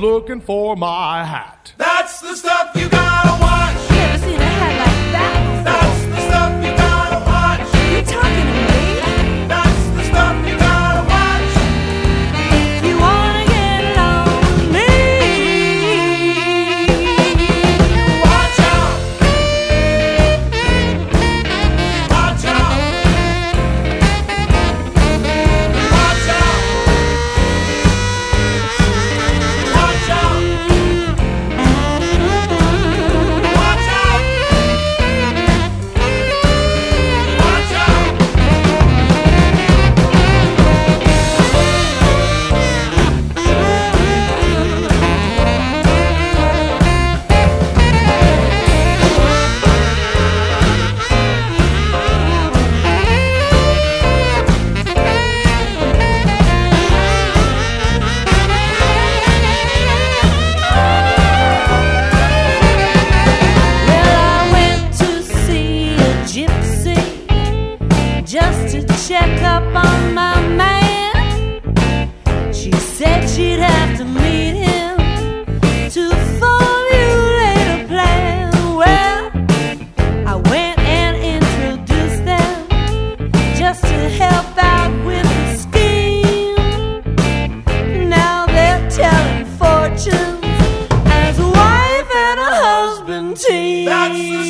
looking for my hat. That's the stuff you gotta want. guilty. That's the